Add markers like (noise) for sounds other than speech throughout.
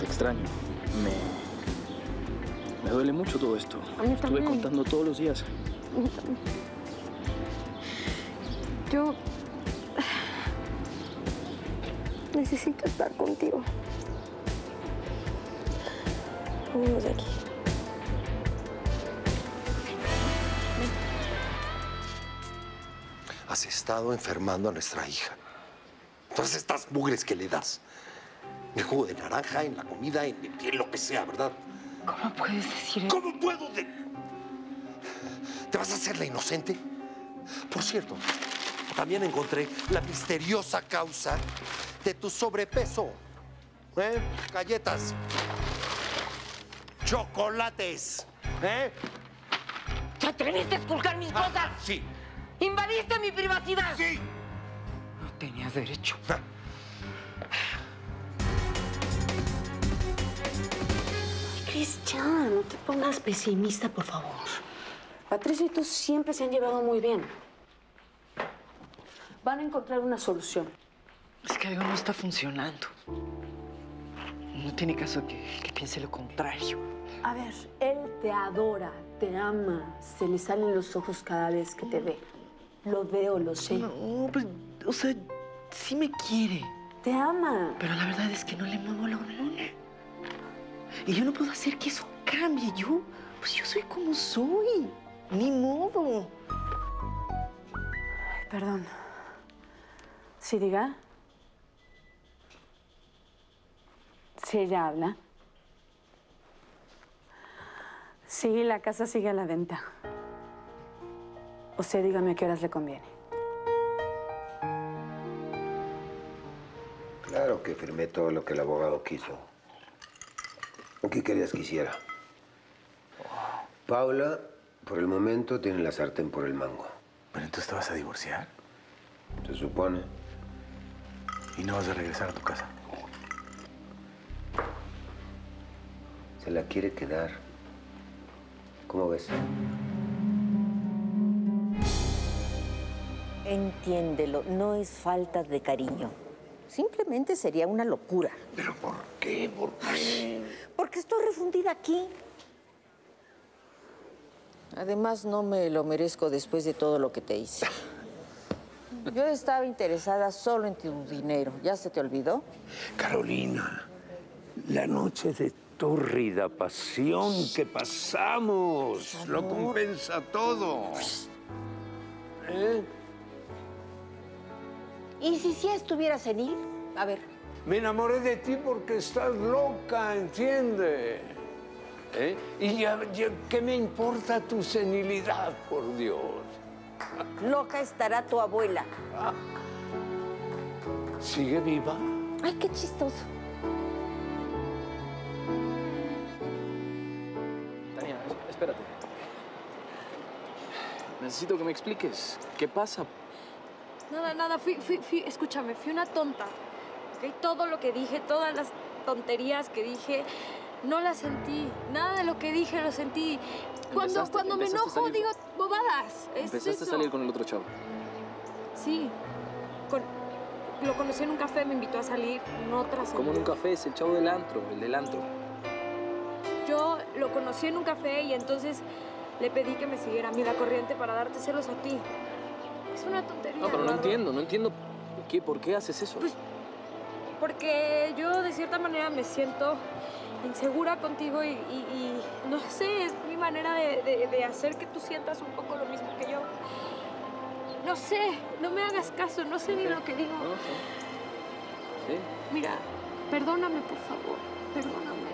Te extraño. Me. Me duele mucho todo esto. A mí Estuve también. contando todos los días. Yo necesito estar contigo. Vámonos de aquí. Has estado enfermando a nuestra hija. Todas estas mugres que le das. El jugo de naranja, en la comida, en, en lo que sea, ¿verdad? ¿Cómo puedes decir eso? ¿Cómo puedo de... ¿Te vas a hacer la inocente? Por cierto, también encontré la misteriosa causa de tu sobrepeso. ¿Eh? Galletas. Chocolates. ¿Eh? ¿Te atreviste a esculcar mis Ah, cosas? sí. ¡Invadiste mi privacidad! Sí. No tenías derecho. No te pongas pesimista, por favor. Patricia y tú siempre se han llevado muy bien. Van a encontrar una solución. Es que algo no está funcionando. No tiene caso que, que piense lo contrario. A ver, él te adora, te ama, se le salen los ojos cada vez que te ve. Lo veo, lo sé. No, pues, o sea, sí me quiere. Te ama. Pero la verdad es que no le muevo la hormona. Y yo no puedo hacer que eso cambie. Yo, pues yo soy como soy. Ni modo. Perdón. ¿Sí diga? Sí, ella habla. Sí, la casa sigue a la venta. Usted dígame a qué horas le conviene. Claro que firmé todo lo que el abogado quiso. ¿Qué querías que hiciera? Paula, por el momento, tiene la sartén por el mango. Pero entonces te vas a divorciar Se supone. y no vas a regresar a tu casa. Se la quiere quedar. ¿Cómo ves? Entiéndelo, no es falta de cariño. Simplemente sería una locura. ¿Pero por qué? ¿Por qué? Porque estoy refundida aquí. Además, no me lo merezco después de todo lo que te hice. (laughs) Yo estaba interesada solo en tu dinero. ¿Ya se te olvidó? Carolina, la noche de tórrida pasión que pasamos lo compensa todo. ¿Eh? ¿Y si sí estuviera senil? A ver, Me enamoré de ti porque estás loca, ¿entiende? ¿Eh? Y ya, ya, ¿qué me importa tu senilidad, por Dios? loca estará tu abuela. ¿Sigue viva? Ay, qué chistoso. Tania, es- espérate. Necesito que me expliques. ¿Qué pasa? Nada, nada, fui, fui, fui, escúchame, fui una tonta. ¿ok? Todo lo que dije, todas las tonterías que dije, no las sentí. Nada de lo que dije lo sentí. Cuando, Empezaste- cuando me empezaste enojo, salir- digo bobadas. Es Empezaste eso. a salir con el otro chavo. Sí. Con- lo conocí en un café, me invitó a salir. No trascendió. Como en un café, es el chavo del antro, el del antro. Yo lo conocí en un café y entonces le pedí que me siguiera a mí la corriente para darte celos a ti. Es una tontería. No, pero no entiendo, no entiendo qué, por qué haces eso. Pues, Porque yo de cierta manera me siento insegura contigo y, y- y no sé, es mi manera de, de- de hacer que tú sientas un poco lo mismo que yo. No sé, no me hagas caso, no sé ni lo que digo. No, sí. Sí. Mira, perdóname por favor, perdóname.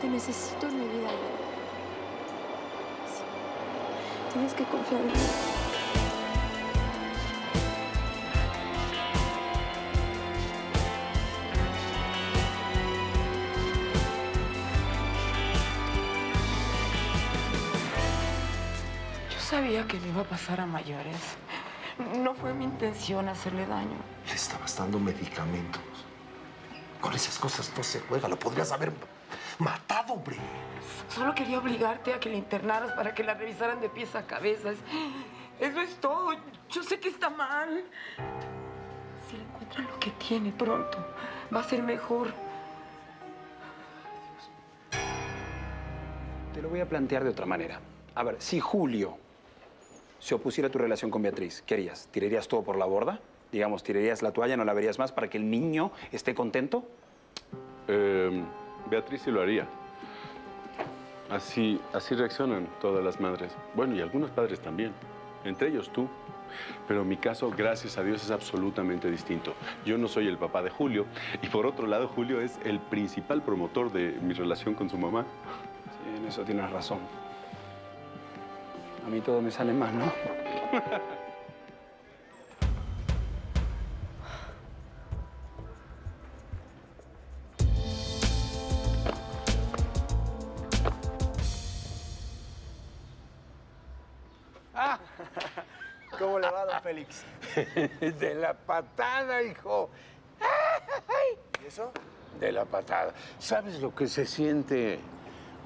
Te necesito en mi vida. Sí. Tienes que confiar en mí. que le iba a pasar a mayores. No fue mi intención hacerle daño. Le estabas dando medicamentos. Con esas cosas no se juega. Lo podrías haber matado, hombre. Solo quería obligarte a que la internaras para que la revisaran de pies a cabezas. Eso es todo. Yo sé que está mal. Si le encuentran lo que tiene pronto, va a ser mejor. Te lo voy a plantear de otra manera. A ver, si Julio se opusiera a tu relación con Beatriz, ¿qué harías? ¿Tirarías todo por la borda? Digamos, ¿tirarías la toalla, no la verías más para que el niño esté contento? Eh, Beatriz sí lo haría. Así, así reaccionan todas las madres. Bueno, y algunos padres también. Entre ellos tú. Pero mi caso, gracias a Dios, es absolutamente distinto. Yo no soy el papá de Julio. Y por otro lado, Julio es el principal promotor de mi relación con su mamá. Sí, en eso tienes razón. A mí todo me sale mal, ¿no? ¿Cómo le va, don Félix? (laughs) De la patada, hijo. ¿Y eso? De la patada. ¿Sabes lo que se siente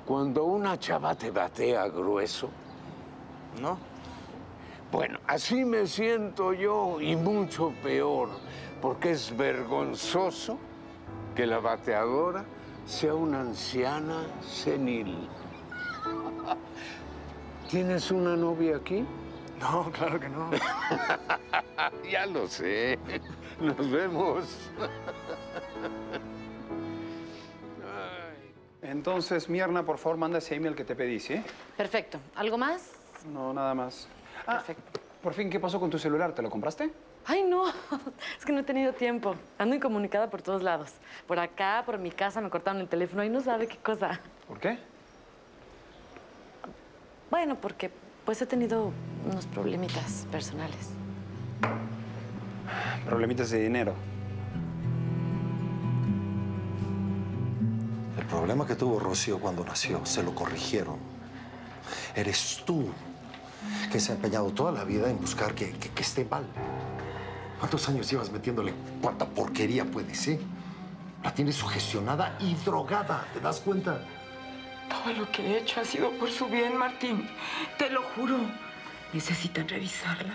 cuando una chava te batea grueso? ¿No? Bueno, así me siento yo y mucho peor, porque es vergonzoso que la bateadora sea una anciana senil. (laughs) ¿Tienes una novia aquí? No, claro que no. (laughs) ya lo sé. Nos vemos. (laughs) Entonces, Mierna, por favor, manda ese email que te pedí, ¿sí? Perfecto. ¿Algo más? No, nada más. Ah, Perfecto. por fin, ¿qué pasó con tu celular? ¿Te lo compraste? Ay, no. (laughs) Es que no he tenido tiempo. Ando incomunicada por todos lados. Por acá, por mi casa, me cortaron el teléfono y no sabe qué cosa. ¿Por qué? Bueno, porque pues he tenido unos problemitas personales. Problemitas de dinero. El problema que tuvo Rocío cuando nació, se lo corrigieron. Eres tú que se ha empeñado toda la vida en buscar que, que- que esté mal. ¿Cuántos años llevas metiéndole cuánta porquería puede ser? La tienes sugestionada y drogada, ¿te das cuenta? Todo lo que he hecho ha sido por su bien, Martín. Te lo juro. Necesitan revisarla.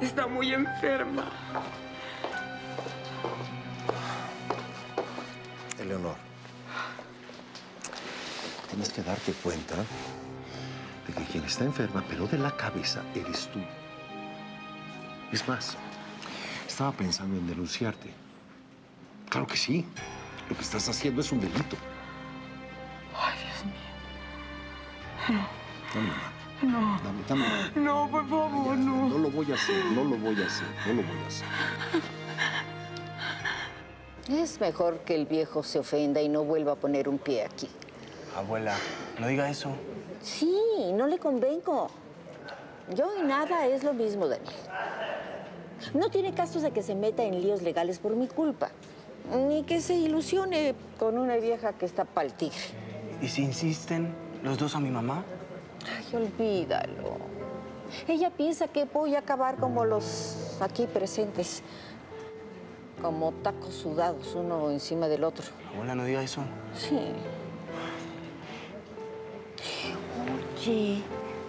Está muy enferma. Eleonor, tienes que darte cuenta que quien está enferma, pero de la cabeza, eres tú. Es más, estaba pensando en denunciarte. Claro que sí. Lo que estás haciendo es un delito. Ay, Dios mío. Dame la mano. No. Dame, dame la mano. No, por favor, no. No lo voy a hacer, no lo voy a hacer, no lo voy a hacer. Es mejor que el viejo se ofenda y no vuelva a poner un pie aquí. Abuela, no diga eso. Sí, no le convengo. Yo y nada es lo mismo, Daniel. No tiene caso de que se meta en líos legales por mi culpa. Ni que se ilusione con una vieja que está pa'l tigre. ¿Y si insisten los dos a mi mamá? Ay, olvídalo. Ella piensa que voy a acabar como los aquí presentes. Como tacos sudados, uno encima del otro. Abuela, no diga eso. Sí. Oye,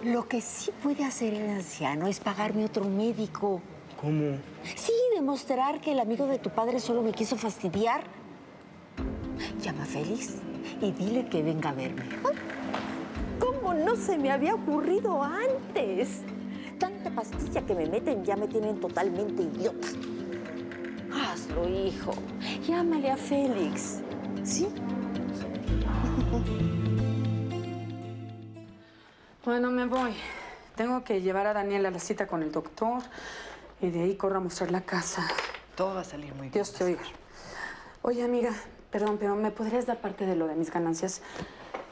lo que sí puede hacer el anciano es pagarme otro médico. ¿Cómo? Sí, demostrar que el amigo de tu padre solo me quiso fastidiar. Llama a Félix y dile que venga a verme. ¿Cómo no se me había ocurrido antes? Tanta pastilla que me meten ya me tienen totalmente idiota. Hazlo, hijo. Llámale a Félix. ¿Sí? Bueno, me voy. Tengo que llevar a Daniel a la cita con el doctor y de ahí corro a mostrar la casa. Todo va a salir muy bien. Dios te oiga. Oye, amiga, perdón, pero ¿me podrías dar parte de lo de mis ganancias?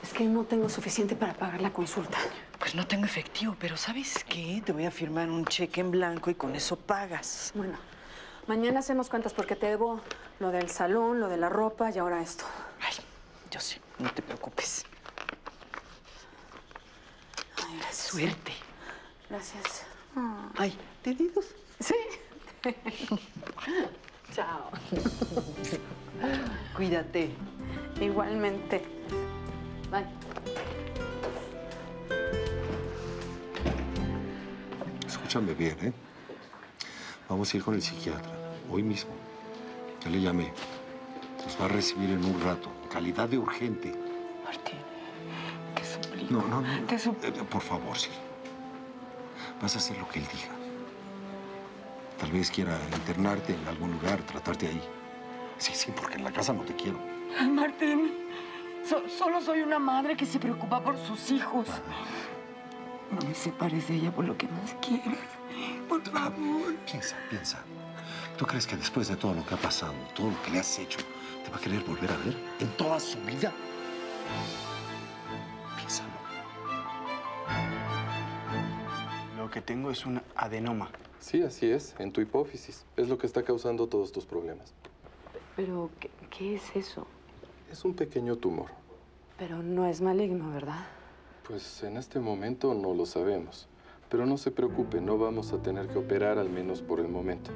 Es que no tengo suficiente para pagar la consulta. Pues no tengo efectivo, pero ¿sabes qué? Te voy a firmar un cheque en blanco y con eso pagas. Bueno, mañana hacemos cuentas porque te debo lo del salón, lo de la ropa y ahora esto. Ay, yo sé, no te preocupes. Ay, gracias. Suerte. Gracias. Ay, ¿deditos? Sí. (laughs) Chao. (laughs) Cuídate. Igualmente. Bye. Escúchame bien, ¿eh? Vamos a ir con el psiquiatra, hoy mismo. Ya le llamé. Nos va a recibir en un rato, en calidad de urgente. No, no, no. Te sup- Eh, Por favor, sí. Vas a hacer lo que él diga. Tal vez quiera internarte en algún lugar, tratarte ahí. Sí, sí, porque en la casa no te quiero. Martín, so- solo soy una madre que se preocupa por sus hijos. No me separes de ella por lo que más quieras. Por favor. Piensa, piensa. ¿Tú crees que después de todo lo que ha pasado, todo lo que le has hecho, te va a querer volver a ver en toda su vida? Que tengo es un adenoma. Sí, así es, en tu hipófisis. Es lo que está causando todos tus problemas. Pero, ¿qué, qué es eso? Es un pequeño tumor. Pero no es maligno, ¿verdad? Pues en este momento no lo sabemos. Pero no se preocupe, no vamos a tener que operar al menos por el momento.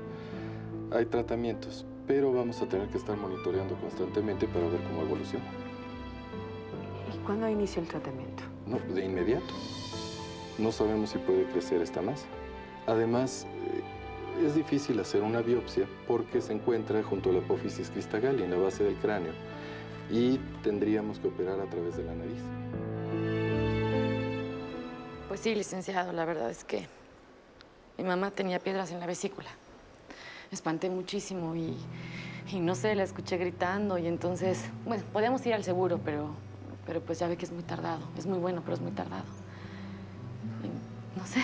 Hay tratamientos, pero vamos a tener que estar monitoreando constantemente para ver cómo evoluciona. ¿Y cuándo inicia el tratamiento? No, de inmediato. No sabemos si puede crecer esta masa. Además, eh, es difícil hacer una biopsia porque se encuentra junto a la apófisis cristagalia en la base del cráneo y tendríamos que operar a través de la nariz. Pues sí, licenciado, la verdad es que mi mamá tenía piedras en la vesícula. Me espanté muchísimo y, y no sé, la escuché gritando y entonces, bueno, podíamos ir al seguro, pero, pero pues ya ve que es muy tardado. Es muy bueno, pero es muy tardado. No sé,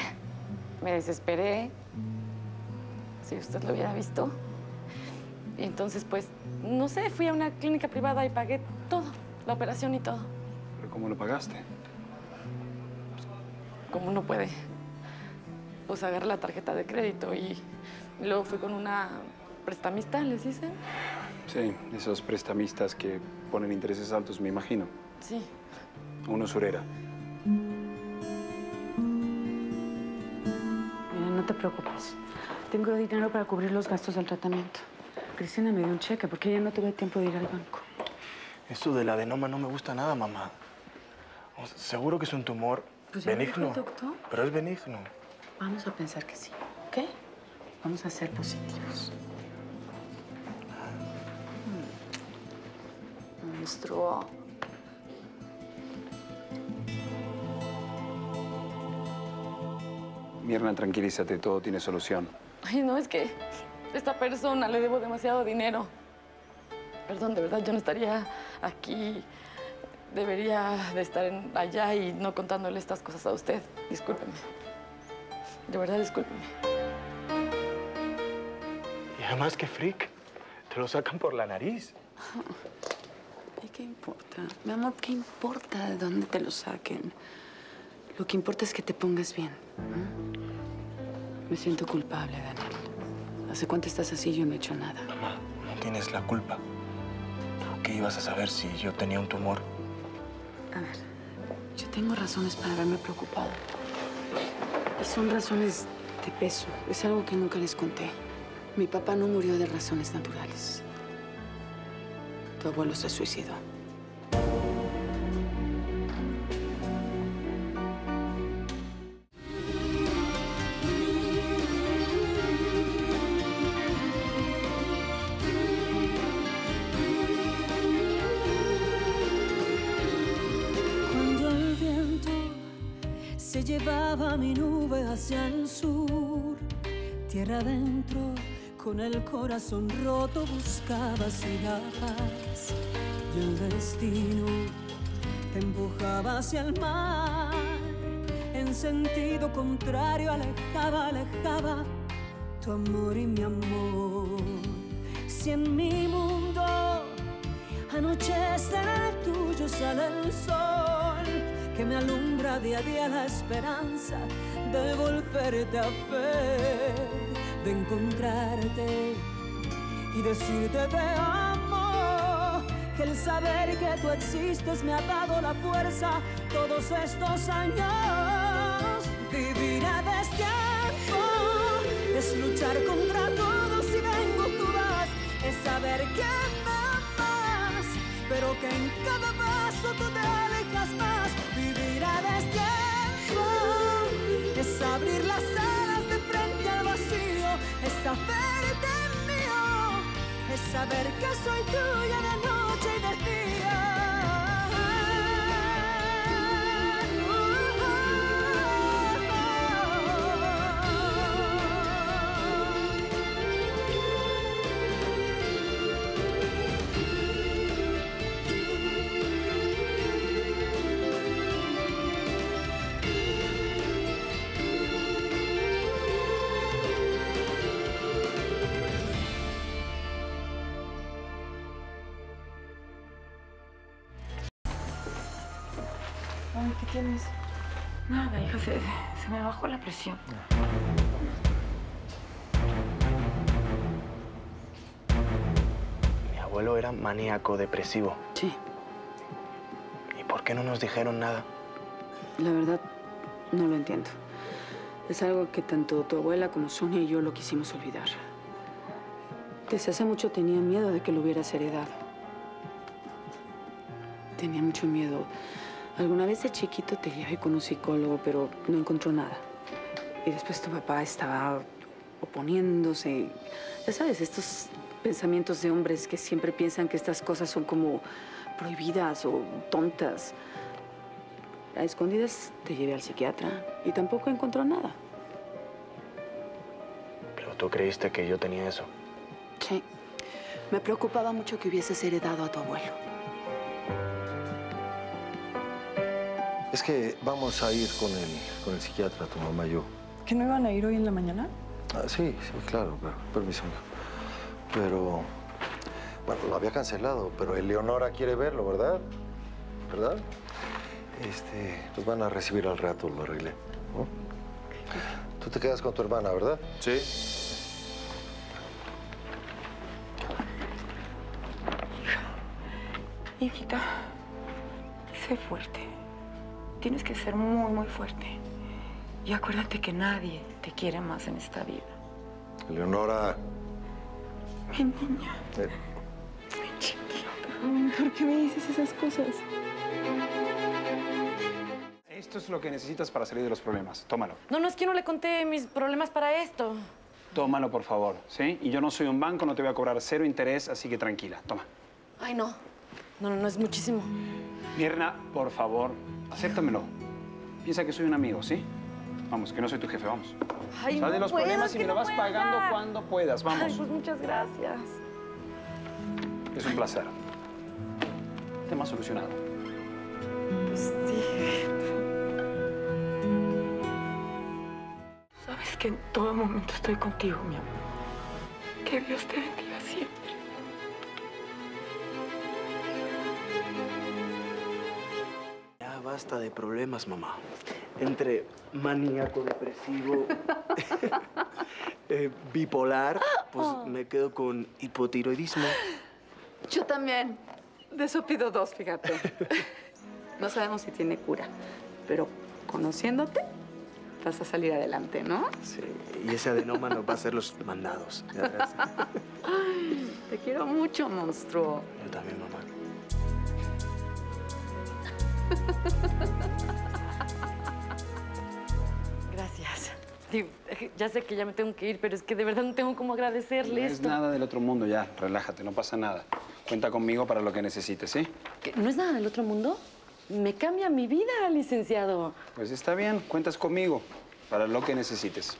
me desesperé. Si usted lo hubiera visto. Y entonces, pues, no sé, fui a una clínica privada y pagué todo, la operación y todo. ¿Pero cómo lo pagaste? como uno puede, pues agarré la tarjeta de crédito y luego fui con una prestamista, ¿les dicen? Sí, esos prestamistas que ponen intereses altos, me imagino. Sí. Una usurera. Te preocupes. Tengo dinero para cubrir los gastos del tratamiento. Cristina me dio un cheque porque ella no tuve tiempo de ir al banco. Esto del adenoma no me gusta nada, mamá. O sea, seguro que es un tumor Pues ya benigno. Pero es benigno. Vamos a pensar que sí, ¿ok? Vamos a ser positivos. Mm. Mirna, tranquilízate, todo tiene solución. Ay, no, es que a esta persona le debo demasiado dinero. Perdón, de verdad, yo no estaría aquí. Debería de estar en- allá y no contándole estas cosas a usted. Discúlpeme. De verdad, discúlpeme. Y además, qué freak. Te lo sacan por la nariz. ¿Y qué importa? Mi amor, ¿qué importa de dónde te lo saquen? Lo que importa es que te pongas bien. ¿m? Me siento culpable, Daniel. ¿Hace cuánto estás así? Yo no he hecho nada. Mamá, no tienes la culpa. ¿Tú qué ibas a saber si yo tenía un tumor? A ver, yo tengo razones para haberme preocupado. Y son razones de peso. Es algo que nunca les conté. Mi papá no murió de razones naturales. Tu abuelo se suicidó. Con el corazón roto buscabas migajas y el destino te empujaba hacia el mar. En sentido contrario, alejaba, alejaba tu amor y mi amor. Si en mi mundo Anochece el tuyo sale el sol que me alumbra día a día la esperanza de volverte a ver, de encontrarte y decirte te amo. Que el saber que tú existes me ha dado la fuerza todos estos años. Vivir a destiempo es luchar contra todo si vengo tú vas, es saber que me amas, pero que en cada paso tú saber que soy tuya de noche y de día. ¿Qué tienes? Nada, hija, se, se me bajó la presión. Mi abuelo era maníaco depresivo. Sí. ¿Y por qué no nos dijeron nada? La verdad, no lo entiendo. Es algo que tanto tu abuela como Sonia y yo lo quisimos olvidar. Desde hace mucho tenía miedo de que lo hubieras heredado. Tenía mucho miedo. Alguna vez de chiquito te llevé con un psicólogo, pero no encontró nada. Y después tu papá estaba oponiéndose. Ya sabes, estos pensamientos de hombres que siempre piensan que estas cosas son como prohibidas o tontas. A escondidas te llevé al psiquiatra y tampoco encontró nada. Pero tú creíste que yo tenía eso. Sí. Me preocupaba mucho que hubieses heredado a tu abuelo. Es que vamos a ir con el, con el psiquiatra, tu mamá y yo. ¿Que no iban a ir hoy en la mañana? Ah, sí, sí, claro, pero, permiso. Pero, bueno, lo había cancelado, pero Eleonora quiere verlo, ¿verdad? ¿Verdad? Este, los van a recibir al rato, lo arreglé. ¿no? Tú te quedas con tu hermana, ¿verdad? Sí. Hijita, sé fuerte. Tienes que ser muy, muy fuerte. Y acuérdate que nadie te quiere más en esta vida. Eleonora. Mi niña. eh, Mi chiquita. ¿Por qué me dices esas cosas? Esto es lo que necesitas para salir de los problemas. Tómalo. No, no es que yo no le conté mis problemas para esto. Tómalo, por favor, ¿sí? Y yo no soy un banco, no te voy a cobrar cero interés, así que tranquila. Toma. Ay, no. No, no, no, es muchísimo. Mirna, por favor, acéptamelo. Piensa que soy un amigo, ¿sí? Vamos, que no soy tu jefe, vamos. Ay, Sal de no los puedo, problemas y me lo vas pagando cuando puedas, vamos. Ay, pues muchas gracias. Es un placer. Tema solucionado. Pues sí. Sabes que en todo momento estoy contigo, mi amor. Que Dios te bendiga basta de problemas, mamá. Entre maníaco depresivo, (laughs) eh, bipolar, pues me quedo con hipotiroidismo. Yo también. De eso pido dos, fíjate. (laughs) No sabemos si tiene cura, pero conociéndote, vas a salir adelante, ¿no? Sí, y ese adenoma nos va a hacer los mandados. (laughs) Ay, te quiero mucho, monstruo. Yo también, mamá. Gracias. Digo, ya sé que ya me tengo que ir, pero es que de verdad no tengo cómo agradecerle No es esto. nada del otro mundo ya. Relájate, no pasa nada. Cuenta conmigo para lo que necesites, ¿sí? ¿Qué? ¿No es nada del otro mundo? Me cambia mi vida, licenciado. Pues está bien, cuentas conmigo para lo que necesites.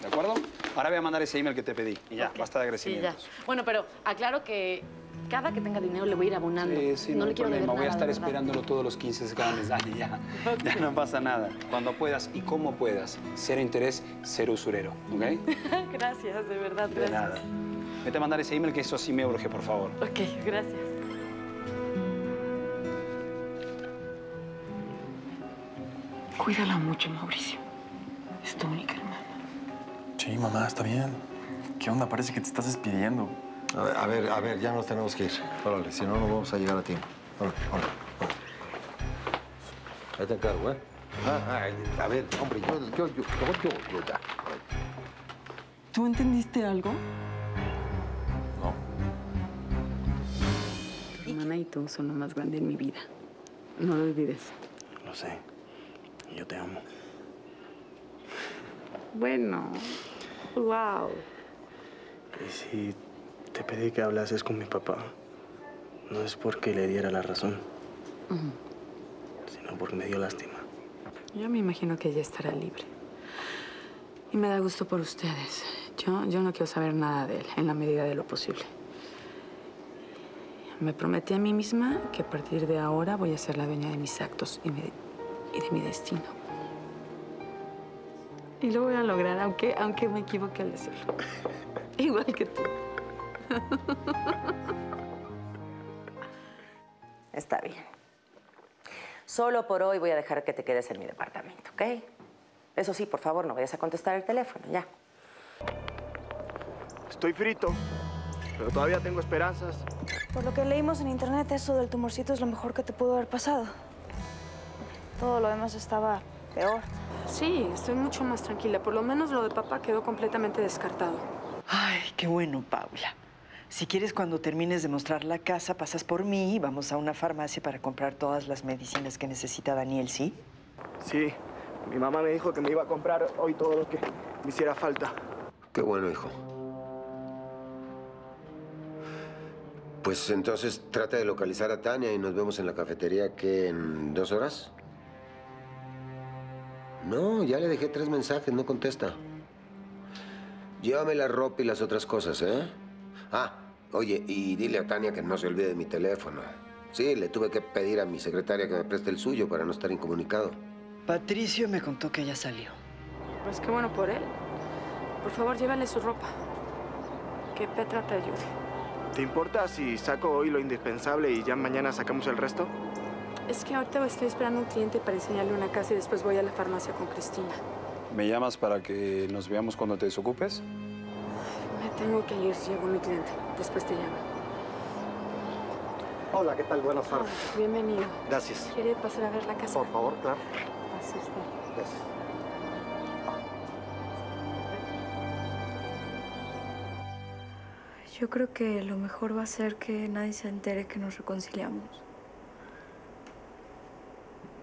¿De acuerdo? Ahora voy a mandar ese email que te pedí. Y ya, basta de Sí, ya. Bueno, pero aclaro que cada que tenga dinero le voy a ir abonando. Sí, sí, no, no hay le quiero deber problema. Voy a estar esperándolo todos los 15 de cada mes. Dale, ya. (laughs) Ya no pasa nada. Cuando puedas y como puedas. Cero interés, cero usurero. ¿Ok? (laughs) gracias, de verdad, De gracias. nada. Vete a mandar ese email que eso sí me urge, por favor. Ok, gracias. Cuídala mucho, Mauricio. Es tu única hermana. Sí, mamá, está bien. ¿Qué onda? Parece que te estás despidiendo. A ver, a ver, a ver, ya nos tenemos que ir. Órale, si no, no vamos a llegar a tiempo. Órale, órale, órale. Ahí te encargo, ¿eh? Ah, ay, a ver, hombre, yo, yo, yo, yo, yo, yo ya. ¿Tú entendiste algo? Tu hermana y tú son lo más grande en mi vida. No lo olvides. Lo sé. Yo te amo. Bueno. Wow. Y si te pedí que hablases con mi papá, no es porque le diera la razón, sino porque me dio lástima. Yo me imagino que ella estará libre. Y me da gusto por ustedes. Yo, yo no quiero saber nada de él, en la medida de lo posible. Me prometí a mí misma que a partir de ahora voy a ser la dueña de mis actos y, me- y de mi destino. Y lo voy a lograr, aunque, aunque me equivoque al decirlo. (laughs) Igual que tú. (laughs) Está bien. Solo por hoy voy a dejar que te quedes en mi departamento, ¿ok? Eso sí, por favor, no vayas a contestar el teléfono, ya. Estoy frito, pero todavía tengo esperanzas. Por lo que leímos en internet, eso del tumorcito es lo mejor que te pudo haber pasado. Todo lo demás estaba peor. Sí, estoy mucho más tranquila. Por lo menos lo de papá quedó completamente descartado. Ay, qué bueno, Paula. Si quieres, cuando termines de mostrar la casa, pasas por mí y vamos a una farmacia para comprar todas las medicinas que necesita Daniel, ¿sí? Sí, mi mamá me dijo que me iba a comprar hoy todo lo que me hiciera falta. Qué bueno, hijo. Pues entonces trata de localizar a Tania y nos vemos en la cafetería, ¿qué? ¿En dos horas? No, ya le dejé tres mensajes, no contesta. Llévame la ropa y las otras cosas, ¿eh? Ah, oye, y dile a Tania que no se olvide de mi teléfono. Sí, le tuve que pedir a mi secretaria que me preste el suyo para no estar incomunicado. Patricio me contó que ya salió. Pues qué bueno por él. Por favor, llévale su ropa. Que Petra te ayude. ¿Te importa si saco hoy lo indispensable y ya mañana sacamos el resto? Es que ahorita estoy esperando a un cliente para enseñarle una casa y después voy a la farmacia con Cristina. ¿Me llamas para que nos veamos cuando te desocupes? Me tengo que ir, llegó mi cliente. Después te llamo. Hola, ¿qué tal? Buenas tardes. Bienvenido. Gracias. ¿Quiere pasar a ver la casa? Por favor, claro. Pase usted. Gracias. Yo creo que lo mejor va a ser que nadie se entere que nos reconciliamos.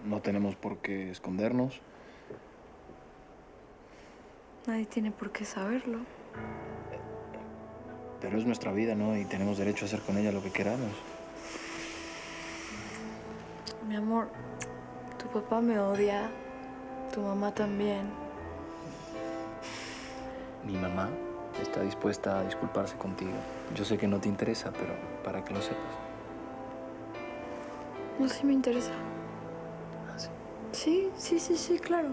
No tenemos por qué escondernos. Nadie tiene por qué saberlo. Pero es nuestra vida, ¿no? Y tenemos derecho a hacer con ella lo que queramos. Mi amor, tu papá me odia, tu mamá también. Mi mamá está dispuesta a disculparse contigo. Yo sé que no te interesa, pero para que lo sepas. No, sí me interesa. ¿Ah, sí? Sí, sí, sí, sí, claro.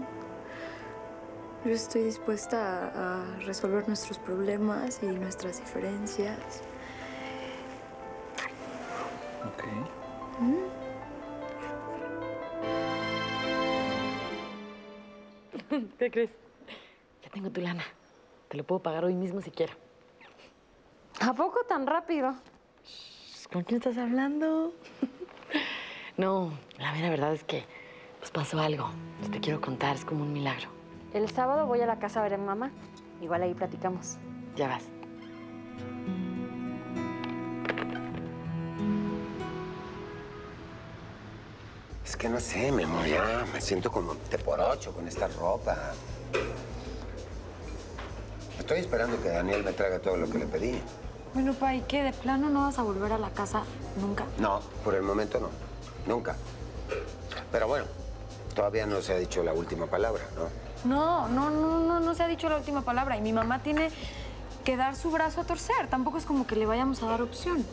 Yo estoy dispuesta a, a resolver nuestros problemas y nuestras diferencias. Ok. (laughs) ¿Qué crees? Ya tengo tu lana. Te lo puedo pagar hoy mismo si quiero. ¿A poco tan rápido? ¿Con quién estás hablando? (laughs) no, la mera verdad es que pues pasó algo. Te quiero contar, es como un milagro. El sábado voy a la casa a ver a mi mamá. Igual ahí platicamos. Ya vas. Es que no sé, mi amor, ya me siento como te por ocho con esta ropa. Estoy esperando que Daniel me traiga todo lo que le pedí. Bueno, pa, ¿y qué? ¿De plano no vas a volver a la casa nunca? No, por el momento no. Nunca. Pero bueno, todavía no se ha dicho la última palabra, ¿no? No, no, no, no, no se ha dicho la última palabra. Y mi mamá tiene que dar su brazo a torcer. Tampoco es como que le vayamos a dar opción.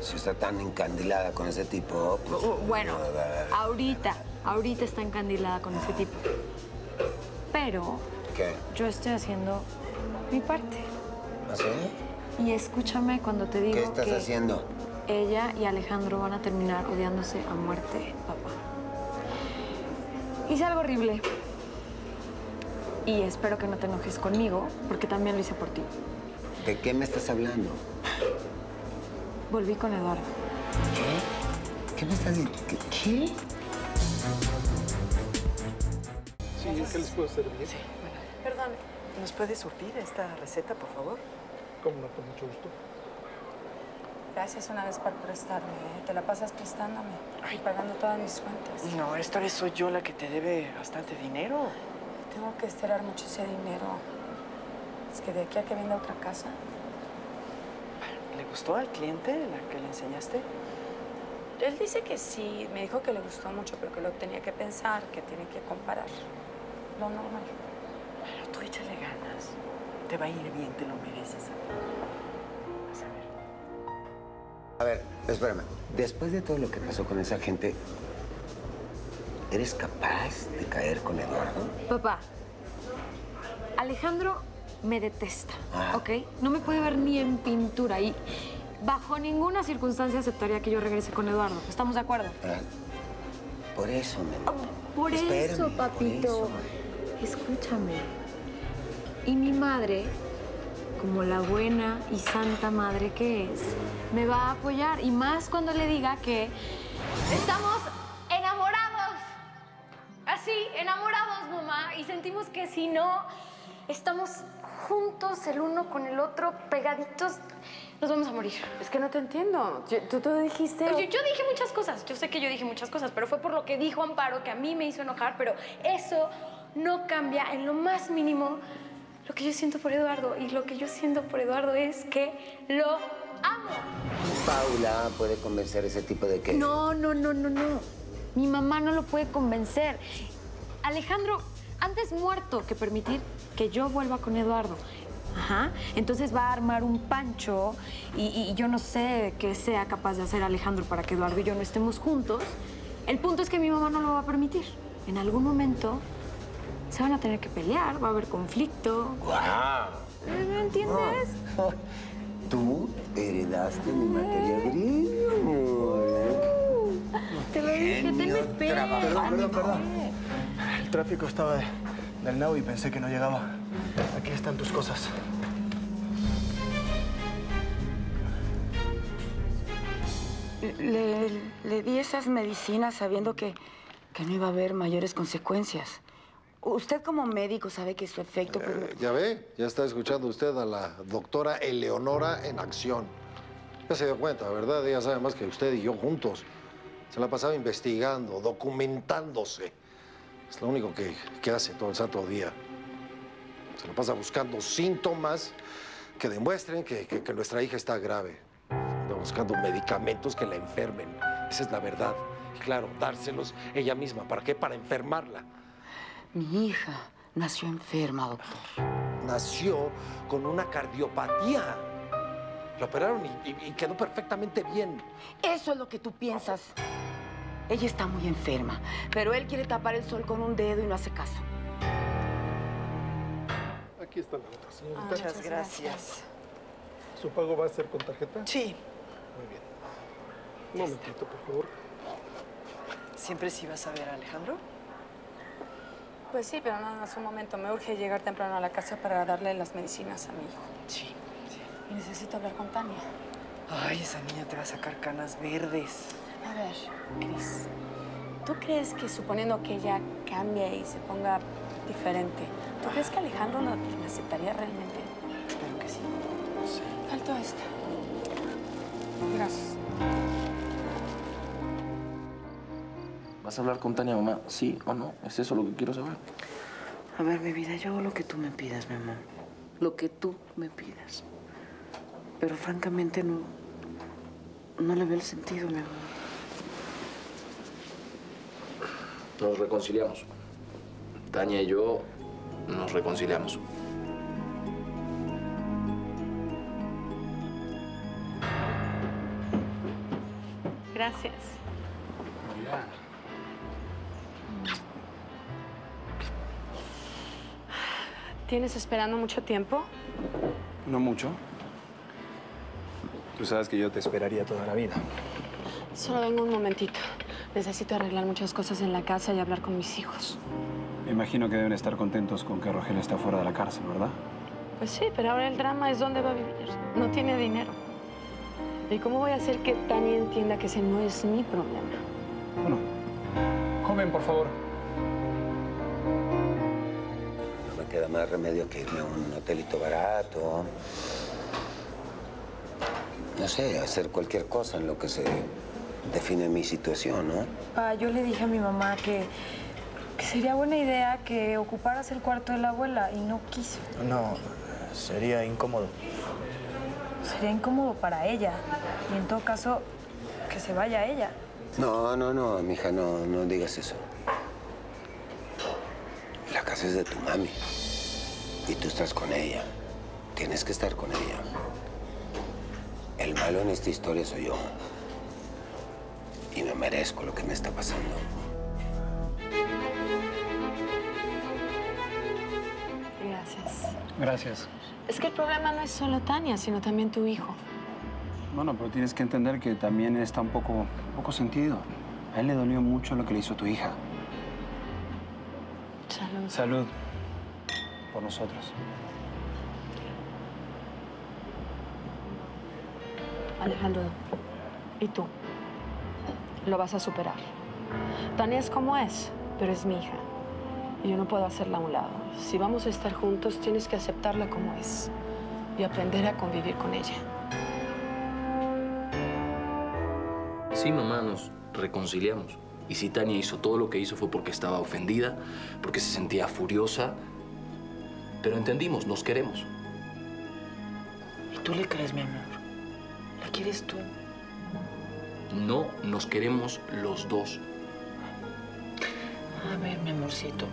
Si está tan encandilada con ese tipo, pues... Uh, bueno, ahorita, ahorita está encandilada con ese tipo. Pero ¿Qué? yo estoy haciendo mi parte. ¿Así? Y escúchame cuando te digo ¿Qué estás que haciendo? ella y Alejandro van a terminar odiándose a muerte, papá. Hice algo horrible. Y espero que no te enojes conmigo, porque también lo hice por ti. ¿De qué me estás hablando? Volví con Eduardo. ¿Qué? ¿Qué me estás diciendo? ¿Qué? Sí, ¿qué les puedo servir? Sí. Perdón, ¿nos puedes surtir esta receta, por favor? Cómo no, con mucho gusto. Gracias una vez por prestarme. ¿eh? Te la pasas prestándome y pagando todas mis cuentas. No, esta vez soy yo la que te debe bastante dinero. Tengo que estirar mucho ese dinero. Es que de aquí a que venda otra casa. ¿Le gustó al cliente la que le enseñaste? Él dice que sí. Me dijo que le gustó mucho, pero que lo tenía que pensar, que tiene que comparar. Lo normal. Pero tú échale ganas. Te va a ir bien, te lo mereces. Vas a ver. A ver, espérame. Después de todo lo que pasó con esa gente, ¿eres capaz de caer con Eduardo? Papá, Alejandro me detesta, Ah. ¿ok? No me puede ver ni en pintura y bajo ninguna circunstancia aceptaría que yo regrese con Eduardo. ¿Estamos de acuerdo? Ah, por eso, mi amor. Por Espérame, eso, por papito. Escúchame. Y mi madre, como la buena y santa madre que es, me va a apoyar. Y más cuando le diga que estamos no estamos juntos el uno con el otro, pegaditos, nos vamos a morir. Es que no te entiendo. Yo- tú, tú dijiste... Yo, yo dije muchas cosas, yo sé que yo dije muchas cosas, pero fue por lo que dijo Amparo que a mí me hizo enojar, pero eso no cambia en lo más mínimo lo que yo siento por Eduardo. Y lo que yo siento por Eduardo es que lo amo. Paula puede convencer a ese tipo de que... No, no, no, no, no. Mi mamá no lo puede convencer. Alejandro, antes muerto que permitir que yo vuelva con Eduardo. Ajá. Entonces va a armar un pancho y, y yo no sé qué sea capaz de hacer Alejandro para que Eduardo y yo no estemos juntos. El punto es que mi mamá no lo va a permitir. En algún momento se van a tener que pelear, va a haber conflicto. ¡Guau! ¿Me entiendes? Tú heredaste mi materia gris. Te lo dije, tenme fe. trabajando. Perdón, perdón. El tráfico estaba de- del nao y pensé que no llegaba. Aquí están tus cosas. Le, le di esas medicinas sabiendo que, que no iba a haber mayores consecuencias. Usted como médico sabe que su efecto... Eh, ya ve, ya está escuchando usted a la doctora Eleonora en acción. Ya se dio cuenta, ¿verdad? Ella sabe más que usted y yo juntos. Se la pasaba investigando, documentándose. Es lo único que, que hace todo el santo día. Se la pasa buscando síntomas que demuestren que, que- que nuestra hija está grave. Buscando medicamentos que la enfermen. Esa es la verdad. Y claro, dárselos ella misma. ¿Para qué? Para enfermarla. Mi hija nació enferma, doctor. nació con una cardiopatía. La operaron y, y- y quedó perfectamente bien. Eso es lo que tú piensas. Ella está muy enferma, pero él quiere tapar el sol con un dedo y no hace caso. Aquí está la otra, señorita. Muchas gracias. ¿Su pago va a ser con tarjeta? Sí. Muy bien. Un momentito, por favor. ¿Siempre sí vas a ver a Alejandro? Pues sí, pero nada más un momento. Me urge llegar temprano a la casa para darle las medicinas a mi hijo. Sí, sí. Y necesito hablar con Tania. Ay, esa niña te va a sacar canas verdes. A ver, Cris, ¿tú crees que suponiendo que ella cambie y se ponga diferente, ¿tú crees que Alejandro la, la aceptaría realmente? Espero que sí. Faltó esta. Gracias. ¿Vas a hablar con Tania, mamá? ¿Sí o no? ¿Es eso lo que quiero saber? A ver, mi vida, yo hago lo que tú me pidas, mi amor. Lo que tú me pidas. Pero francamente no. No le veo el sentido, mi amor. Nos reconciliamos. Tania y yo nos reconciliamos. Gracias. ¿Tienes esperando mucho tiempo? No mucho. Tú sabes que yo te esperaría toda la vida. Solo vengo un momentito. Necesito arreglar muchas cosas en la casa y hablar con mis hijos. Me imagino que deben estar contentos con que Rogelio está fuera de la cárcel, ¿verdad? Pues sí, pero ahora el drama es dónde va a vivir. No tiene dinero. ¿Y cómo voy a hacer que Tania entienda que ese no es mi problema? Bueno, joven, por favor. No me queda más remedio que irme a un hotelito barato. No sé, hacer cualquier cosa en lo que se define mi situación, ¿no? Pa, yo le dije a mi mamá que, que sería buena idea que ocuparas el cuarto de la abuela y no quiso. No, sería incómodo. Sería incómodo para ella. Y en todo caso, que se vaya ella. No, no, no, mija, no, no digas eso. La casa es de tu mami. Y tú estás con ella. Tienes que estar con ella. El malo en esta historia soy yo. Y me merezco lo que me está pasando. Gracias. Gracias. Es que el problema no es solo Tania, sino también tu hijo. Bueno, pero tienes que entender que también está un poco, un poco sentido. A él le dolió mucho lo que le hizo tu hija. Salud. Salud. Por nosotros. Alejandro, ¿y tú? Lo vas a superar. Tania es como es, pero es mi hija. Y yo no puedo hacerla a un lado. Si vamos a estar juntos, tienes que aceptarla como es y aprender a convivir con ella. Sí, mamá, nos reconciliamos. Y si Tania hizo todo lo que hizo fue porque estaba ofendida, porque se sentía furiosa. Pero entendimos, nos queremos. ¿Y tú le crees, mi amor? ¿La quieres tú? No nos queremos los dos. A ver, mi amorcito.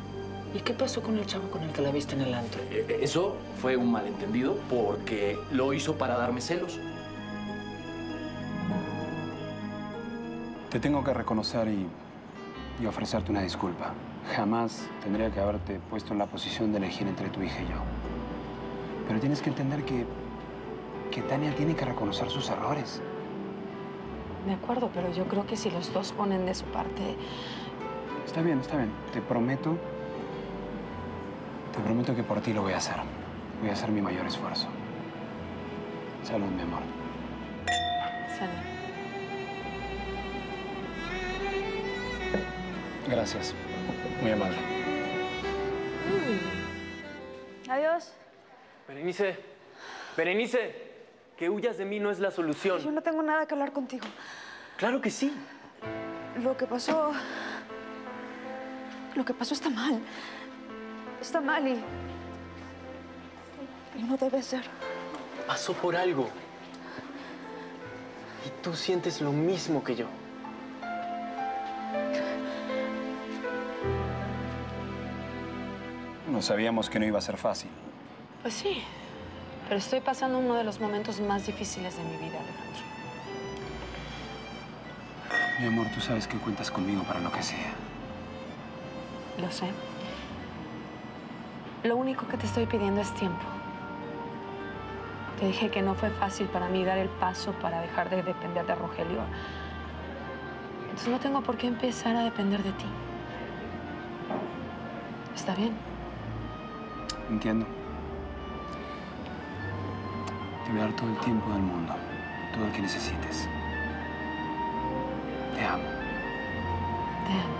¿Y qué pasó con el chavo con el que la viste en el antro? Eh, Eso fue un malentendido porque lo hizo para darme celos. Te tengo que reconocer y, y ofrecerte una disculpa. Jamás tendría que haberte puesto en la posición de elegir entre tu hija y yo. Pero tienes que entender que, que Tania tiene que reconocer sus errores. De acuerdo, pero yo creo que si los dos ponen de su parte, Está bien, está bien. Te prometo, te prometo que por ti lo voy a hacer. Voy a hacer mi mayor esfuerzo. Salud, mi amor. salud. Gracias. Muy amable. Adiós. Berenice, Berenice, que huyas de mí no es la solución. Yo no tengo nada que hablar contigo. Claro que sí. Lo que pasó... Lo que pasó está mal. Está mal y... Y no debe ser. Pasó por algo. Y tú sientes lo mismo que yo. No sabíamos que no iba a ser fácil. pues sí. Pero estoy pasando uno de los momentos más difíciles de mi vida, Alejandro. Mi amor, tú sabes que cuentas conmigo para lo que sea. Lo sé. Lo único que te estoy pidiendo es tiempo. Te dije que no fue fácil para mí dar el paso para dejar de depender de Rogelio. Entonces no tengo por qué empezar a depender de ti. ¿Está bien? Entiendo. Te voy a dar todo el tiempo del mundo, todo el que necesites. Te amo. Te amo.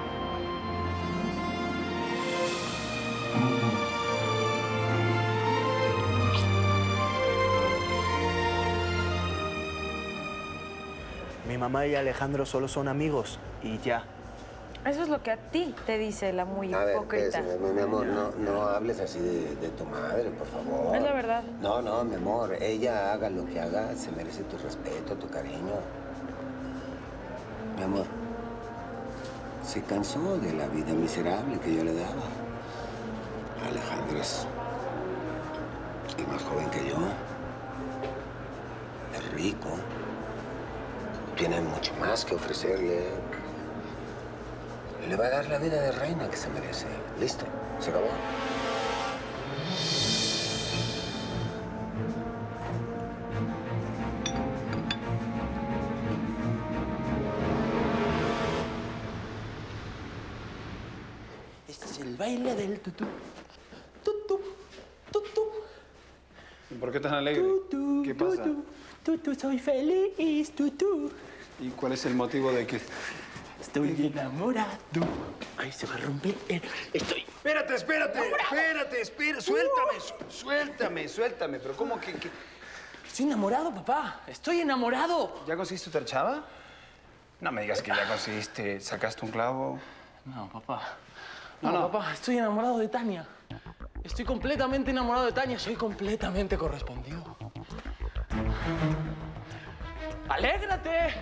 Mi mamá y Alejandro solo son amigos y ya. Eso es lo que a ti te dice la muy A hipócrita. espérese, mi, mi amor, no, no hables así de, de tu madre, por favor. Es la verdad. No, no, mi amor, ella haga lo que haga, se merece tu respeto, tu cariño. Mi amor, se cansó de la vida miserable que yo le daba. Alejandro es, es más joven que yo. Es rico. Tiene mucho más que ofrecerle. Le va a dar la vida de reina que se merece. Listo, se acabó. Este es el baile del tutú. ¿Por qué tan alegre? ¿Qué pasa? Tutú, soy feliz, tutú. ¿Y cuál es el motivo de que...? Estoy enamorado. Ay, se va a romper. el- Estoy. Espérate, espérate, espérate, espérate. Suéltame, su- suéltame, suéltame. Pero ¿cómo que, que- Estoy enamorado, papá. Estoy enamorado. ¿Ya conseguiste otra chava? No me digas que ya conseguiste, sacaste un clavo. No, papá. No, papá, estoy enamorado de Tania. Estoy completamente enamorado de Tania. Soy completamente correspondido. ¡Alégrate!